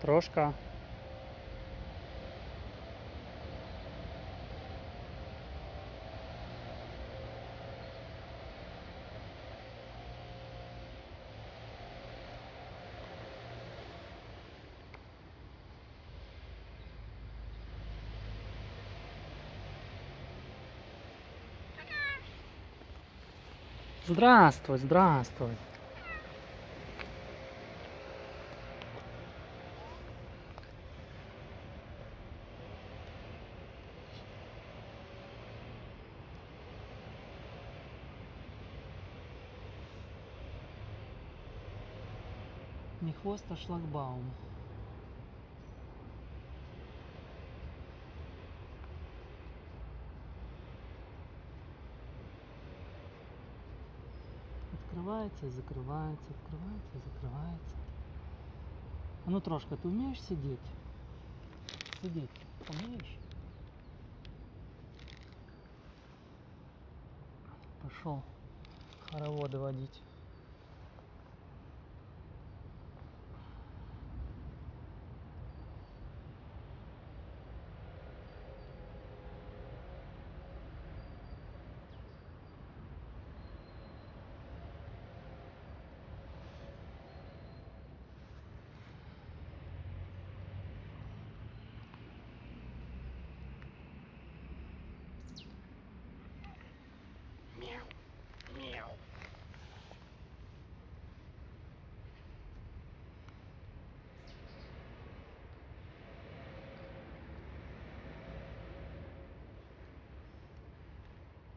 Трошка. Здравствуй, здравствуй. Не хвост, а шлагбаум. Открывается и закрывается, открывается и закрывается. А ну, трошка, ты умеешь сидеть? Сидеть умеешь? Пошел хороводы водить.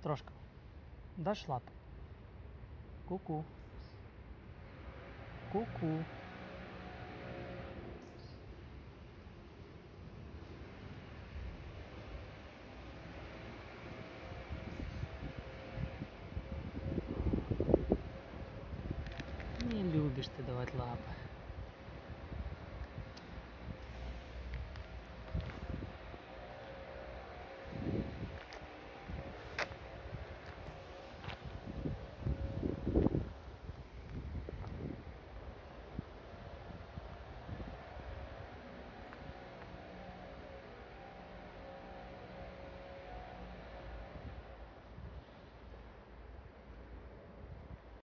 Трошка. Дашь лапу? Ку-ку. Ку-ку. Не любишь ты давать лапы.